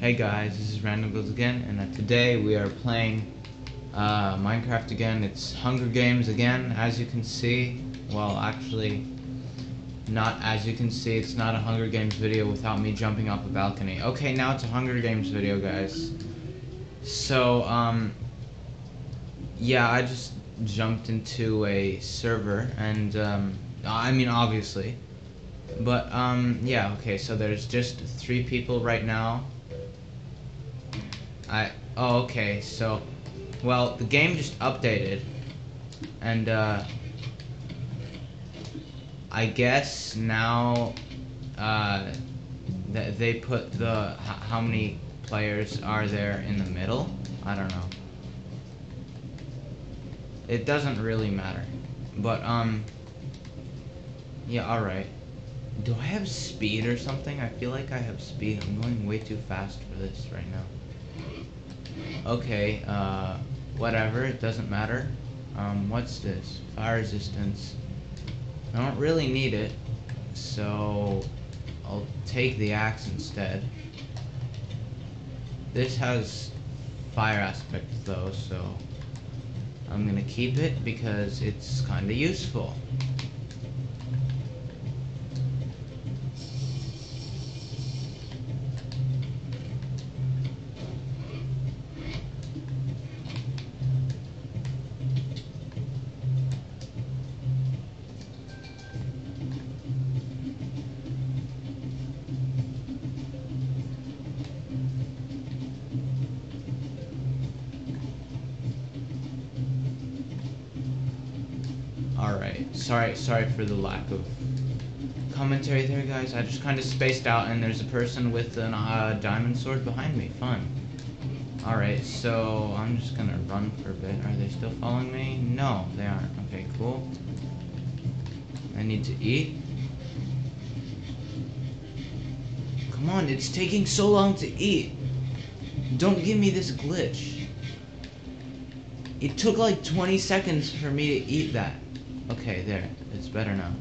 Hey guys, this is Random Builds again, and uh, today we are playing uh, Minecraft again. It's Hunger Games again, as you can see. Well, actually, not as you can see. It's not a Hunger Games video without me jumping off a balcony. Okay, now it's a Hunger Games video, guys. So, um, yeah, I just jumped into a server, and um, I mean, obviously. But, um, yeah, okay, so there's just three people right now. I, oh, okay, so, well, the game just updated, and, uh, I guess now, uh, th they put the, how many players are there in the middle? I don't know. It doesn't really matter, but, um, yeah, alright. Do I have speed or something? I feel like I have speed. I'm going way too fast for this right now. Okay, uh, whatever. It doesn't matter. Um, what's this? Fire resistance. I don't really need it, so I'll take the axe instead. This has fire aspect though, so I'm gonna keep it because it's kinda useful. Alright, sorry sorry for the lack of commentary there, guys. I just kind of spaced out, and there's a person with a uh, diamond sword behind me. Fun. Alright, so I'm just gonna run for a bit. Are they still following me? No, they aren't. Okay, cool. I need to eat. Come on, it's taking so long to eat. Don't give me this glitch. It took like 20 seconds for me to eat that. Okay, there. It's better now.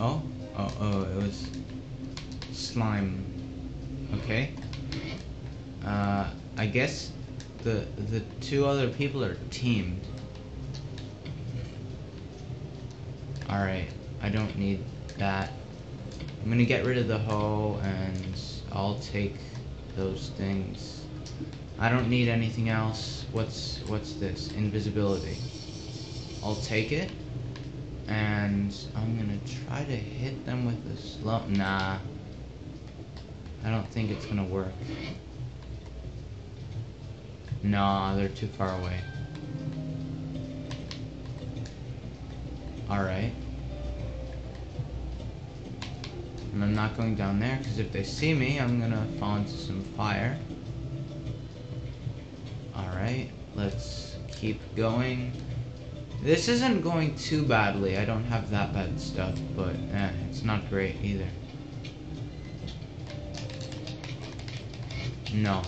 Oh? Oh, oh, it was slime. Okay. Uh, I guess the the two other people are teamed. Alright, I don't need that. I'm gonna get rid of the hoe and I'll take those things. I don't need anything else. What's what's this? Invisibility. I'll take it. And I'm gonna try to hit them with the slow nah. I don't think it's gonna work. Nah, they're too far away. Alright. And I'm not going down there, because if they see me, I'm gonna fall into some fire. Alright, let's keep going. This isn't going too badly. I don't have that bad stuff, but eh, it's not great either. No.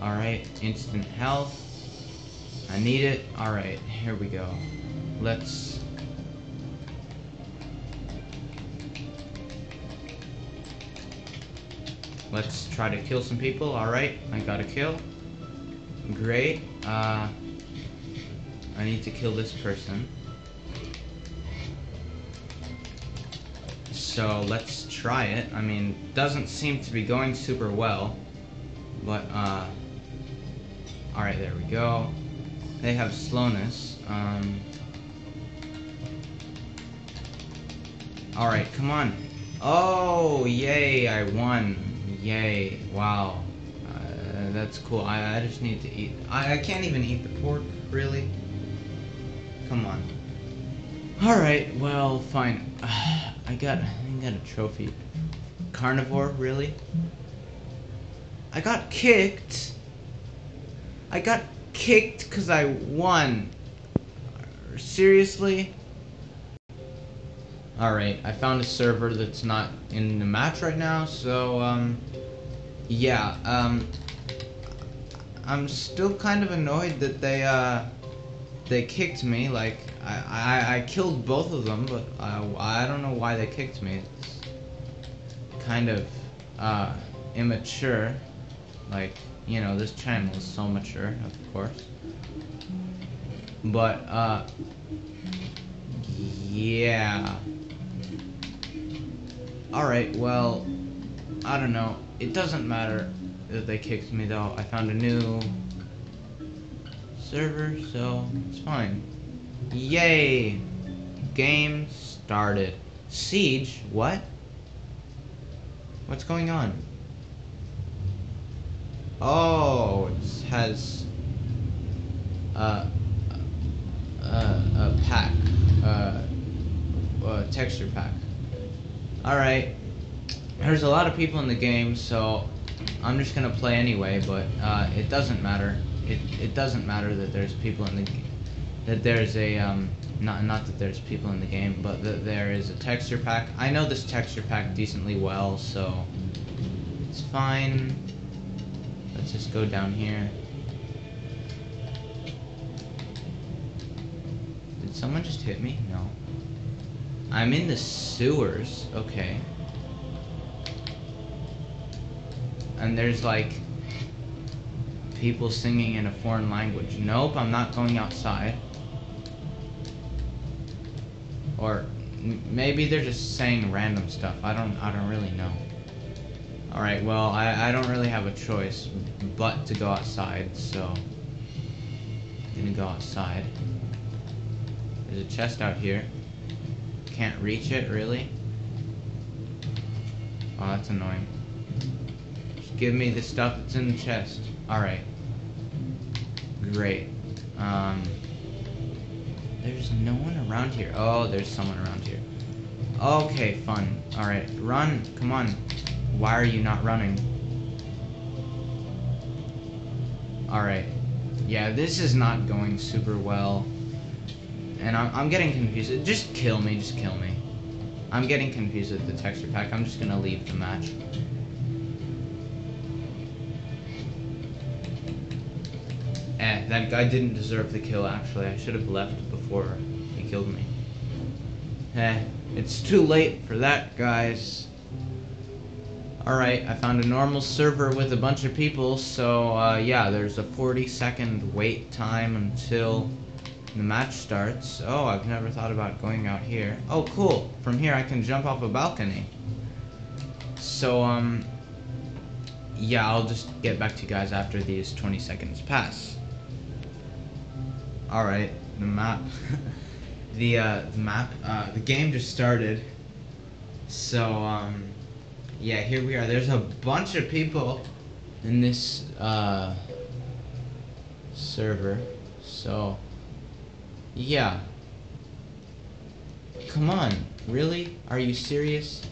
Alright, instant health. I need it. Alright, here we go. Let's Let's try to kill some people. Alright, I got a kill. Great. Uh, I need to kill this person. So let's try it. I mean, doesn't seem to be going super well. But, uh... Alright, there we go. They have slowness. Um... Alright, come on. Oh, yay, I won. Yay, wow. Uh, that's cool. I, I just need to eat. I, I can't even eat the pork, really. Come on. Alright, well, fine. Uh, I got I got a trophy. Carnivore, really? I got kicked. I got kicked because I won. Seriously? Alright, I found a server that's not in the match right now, so, um, yeah, um, I'm still kind of annoyed that they, uh, they kicked me. Like I, I, I killed both of them, but I, I don't know why they kicked me. It's kind of uh, immature. Like you know, this channel is so mature, of course. But uh, yeah. All right. Well, I don't know. It doesn't matter that they kicked me though. I found a new server, so it's fine. Yay! Game started. Siege? What? What's going on? Oh, it has uh, uh, a pack, uh, a texture pack. Alright, there's a lot of people in the game, so I'm just gonna play anyway, but uh, it doesn't matter it, it doesn't matter that there's people in the that there's a um, not not that there's people in the game, but that there is a texture pack. I know this texture pack decently well, so it's fine. Let's just go down here. Did someone just hit me? No. I'm in the sewers. Okay. And there's like people singing in a foreign language. Nope, I'm not going outside. Or maybe they're just saying random stuff. I don't I don't really know. Alright, well, I, I don't really have a choice but to go outside, so I'm gonna go outside. There's a chest out here. Can't reach it, really? Oh, that's annoying. Just give me the stuff that's in the chest. Alright. Great. Um, there's no one around here. Oh, there's someone around here. Okay, fun. Alright, run. Come on. Why are you not running? Alright. Yeah, this is not going super well. And I'm, I'm getting confused. Just kill me, just kill me. I'm getting confused with the texture pack. I'm just gonna leave the match. Eh, that guy didn't deserve the kill, actually. I should have left before he killed me. Eh, it's too late for that, guys. Alright, I found a normal server with a bunch of people, so, uh, yeah, there's a 40 second wait time until the match starts. Oh, I've never thought about going out here. Oh, cool. From here I can jump off a balcony. So, um, yeah, I'll just get back to you guys after these 20 seconds pass. Alright, the map. the, uh, the map, uh, the game just started. So, um, yeah, here we are. There's a bunch of people in this, uh, server. So, yeah. Come on, really? Are you serious?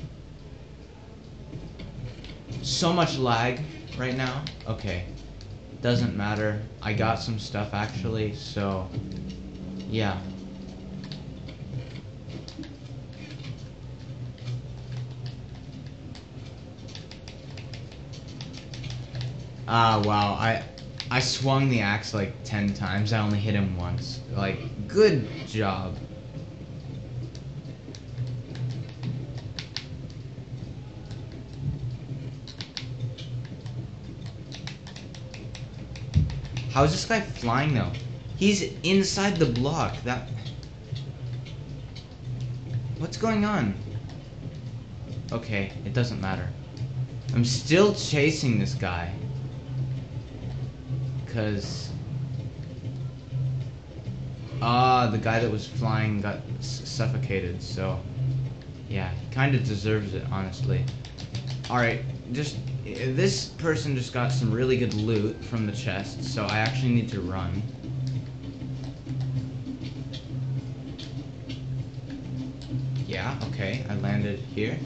So much lag right now? Okay. Doesn't matter. I got some stuff actually, so yeah. Ah, wow. I I swung the axe like 10 times. I only hit him once. Like, good job. How is this guy flying though? He's inside the block. That. What's going on? Okay, it doesn't matter. I'm still chasing this guy. Because. Ah, the guy that was flying got suffocated, so. Yeah, he kind of deserves it, honestly. Alright, just this person just got some really good loot from the chest, so I actually need to run. Yeah, okay, I landed here.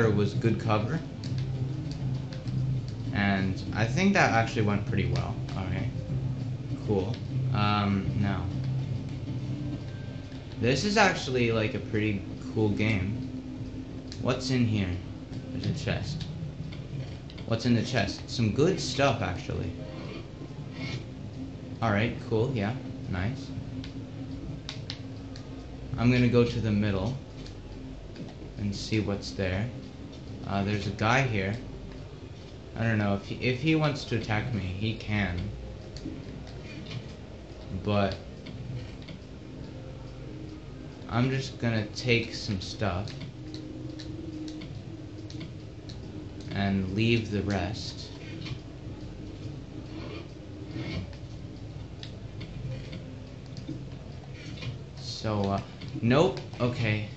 Water was good cover. And I think that actually went pretty well. Alright. Cool. Um, now. This is actually like a pretty cool game. What's in here? There's a chest. What's in the chest? Some good stuff, actually. Alright, cool, yeah. Nice. I'm gonna go to the middle and see what's there. Uh, there's a guy here. I don't know if he, if he wants to attack me, he can. But I'm just gonna take some stuff and leave the rest. So, uh, nope, okay.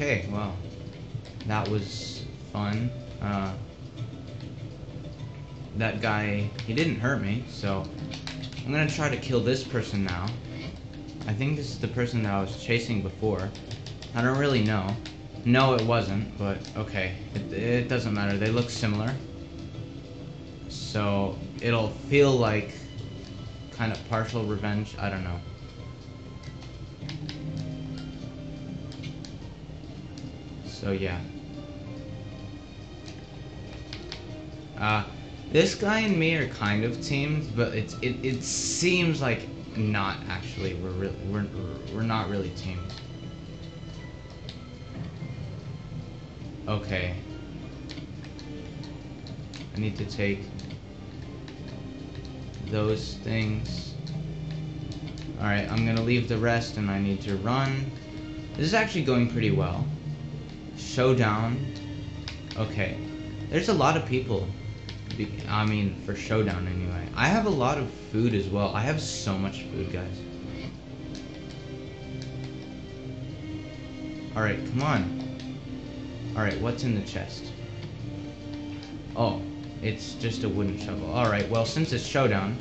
Okay, well, that was fun. Uh, that guy, he didn't hurt me, so I'm gonna try to kill this person now. I think this is the person that I was chasing before. I don't really know. No, it wasn't, but okay. It, it doesn't matter. They look similar. So, it'll feel like kind of partial revenge. I don't know. So, yeah. Uh, this guy and me are kind of teams, but it's it, it seems like not actually. We're really we're we're not really teams. Okay. I need to take those things. Alright, I'm gonna leave the rest and I need to run. This is actually going pretty well. Showdown. Okay. There's a lot of people. I mean, for Showdown anyway. I have a lot of food as well. I have so much food, guys. Alright, come on. Alright, what's in the chest? Oh, it's just a wooden shovel. Alright, well, since it's Showdown,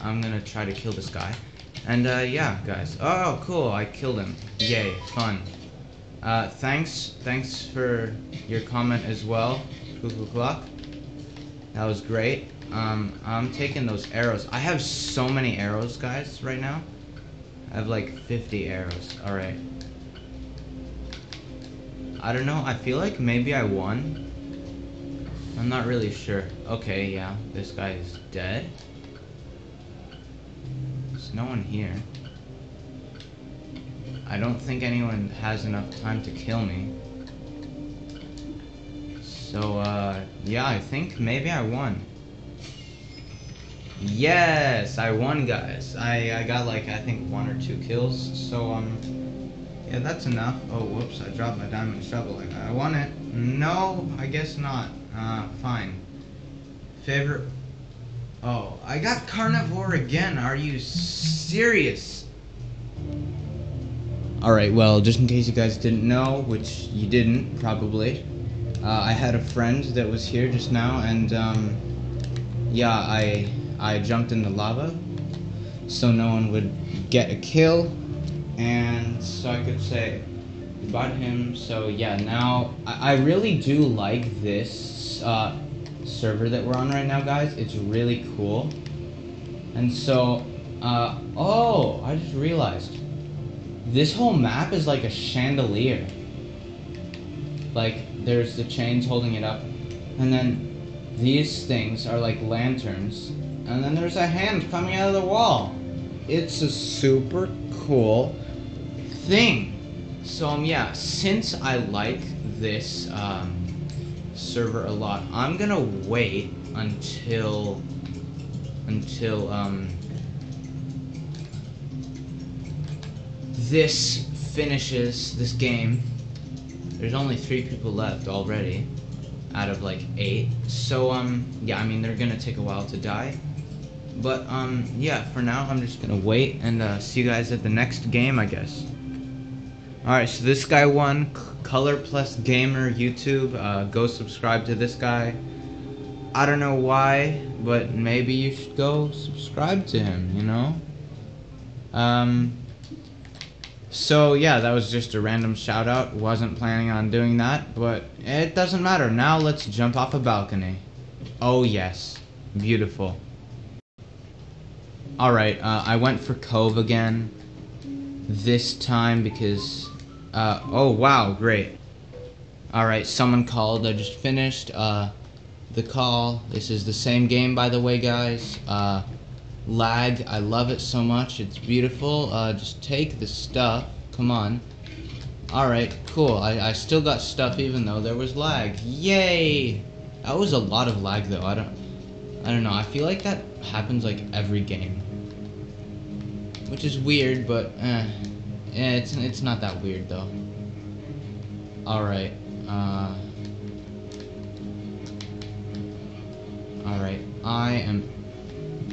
I'm gonna try to kill this guy. And, uh, yeah, guys. Oh, cool, I killed him. Yay, fun. Uh, thanks, thanks for your comment as well, Cuckoo Clock. That was great. Um, I'm taking those arrows. I have so many arrows, guys, right now. I have like 50 arrows. Alright. I don't know. I feel like maybe I won. I'm not really sure. Okay, yeah. This guy is dead. No one here. I don't think anyone has enough time to kill me. So, uh, yeah, I think maybe I won. Yes, I won, guys. I, I got like, I think one or two kills. So, um, yeah, that's enough. Oh, whoops, I dropped my diamond shovel. I won it. No, I guess not. Uh, fine. Favorite... Oh, I got carnivore again. Are you serious? Alright, well, just in case you guys didn't know, which you didn't, probably, uh, I had a friend that was here just now, and, um, yeah, I I jumped in the lava so no one would get a kill and so I could say to him. So yeah, now I, I really do like this uh, server that we're on right now, guys. It's really cool. And so, uh, oh, I just realized this whole map is like a chandelier. Like there's the chains holding it up, and then these things are like lanterns and then there's a hand coming out of the wall. It's a super cool thing. So um, yeah, since I like this um, server a lot, I'm gonna wait until until um, this finishes this game. There's only three people left already out of like eight. So um, yeah, I mean they're gonna take a while to die. But, um, yeah, for now, I'm just gonna wait and uh, see you guys at the next game, I guess. Alright, so this guy won. Color Plus Gamer YouTube. Uh, go subscribe to this guy. I don't know why, but maybe you should go subscribe to him, you know? Um, so yeah, that was just a random shout out. Wasn't planning on doing that, but it doesn't matter. Now let's jump off a balcony. Oh yes, beautiful. Alright, uh, I went for Cove again. This time because, uh, oh wow, great. Alright, someone called, I just finished, uh, the call. This is the same game, by the way, guys. Uh, lag, I love it so much, it's beautiful. Uh, just take the stuff, come on. Alright, cool, I, I still got stuff even though there was lag. Yay! That was a lot of lag though, I don't, I don't know, I feel like that happens like every game which is weird, but eh, eh, it's it's not that weird though. All right. Uh, all right. I am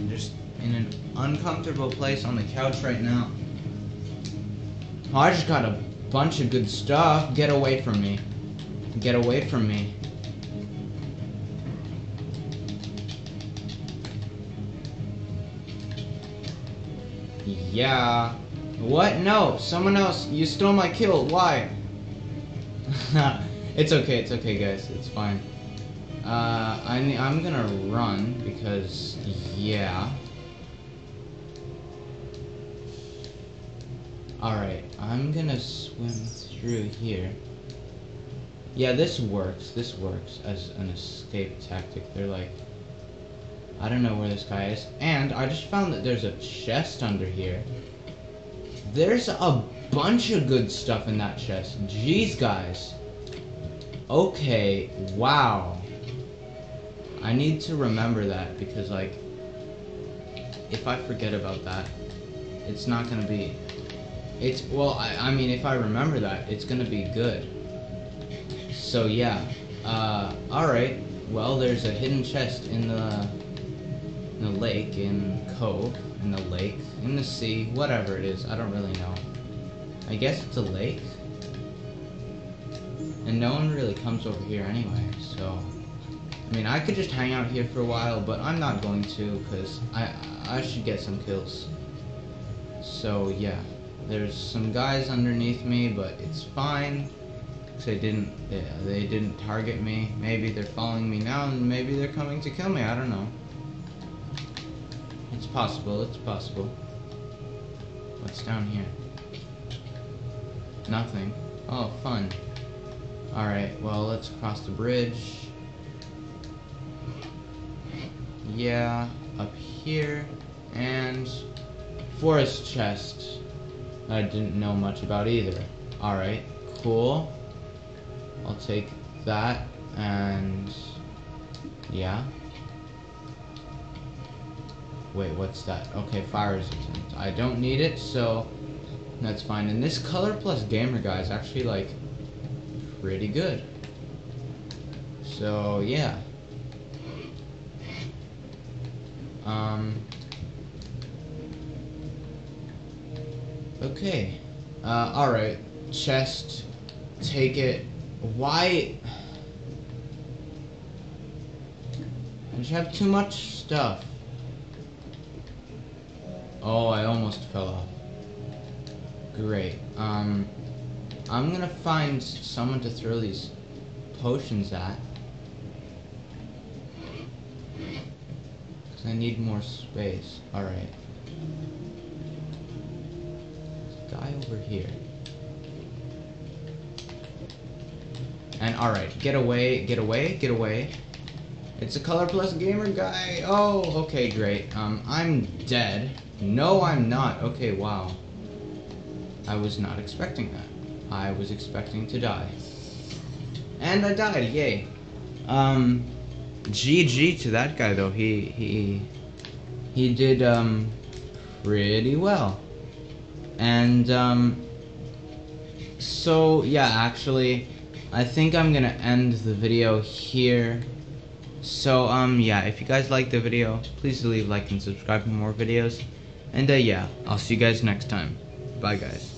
just in an uncomfortable place on the couch right now. Oh, I just got a bunch of good stuff. Get away from me. Get away from me. Yeah. What? No. Someone else. You stole my kill. Why? it's okay. It's okay, guys. It's fine. Uh, I, I'm gonna run because, yeah. Alright, I'm gonna swim through here. Yeah, this works. This works as an escape tactic. They're like, I don't know where this guy is. And I just found that there's a chest under here. There's a bunch of good stuff in that chest. Jeez, guys. Okay, wow. I need to remember that because, like, if I forget about that, it's not gonna be. It's, well, I, I mean, if I remember that, it's gonna be good. So, yeah. Uh, alright. Well, there's a hidden chest in the in the lake, in cove, in the lake, in the sea, whatever it is. I don't really know. I guess it's a lake. And no one really comes over here anyway, so... I mean, I could just hang out here for a while, but I'm not going to, because I, I should get some kills. So, yeah. There's some guys underneath me, but it's fine. Cause they didn't, they, they didn't target me. Maybe they're following me now, and maybe they're coming to kill me. I don't know. It's possible, it's possible. What's down here? Nothing. Oh, fun. Alright, well, let's cross the bridge. Yeah, up here. And forest chest. I didn't know much about either. Alright, cool. I'll take that and yeah. Wait, what's that? Okay, fire resistant. I don't need it, so that's fine. And this color plus gamer guy is actually like pretty good. So yeah. Um. Okay. Uh, alright. Chest. Take it. Why? I just have too much stuff. Oh, I almost fell off. Great. Um, I'm gonna find someone to throw these potions at. Because I need more space. Alright. Guy over here. And alright, get away, get away, get away. It's a color plus gamer guy. Oh, okay, great. Um, I'm dead. No, I'm not. Okay, wow. I was not expecting that. I was expecting to die. And I died, yay. Um, GG to that guy, though. He, he, he did, um, pretty well. And, um, so, yeah, actually, I think I'm gonna end the video here. So, um, yeah, if you guys liked the video, please leave like and subscribe for more videos. And uh, yeah, I'll see you guys next time. Bye guys.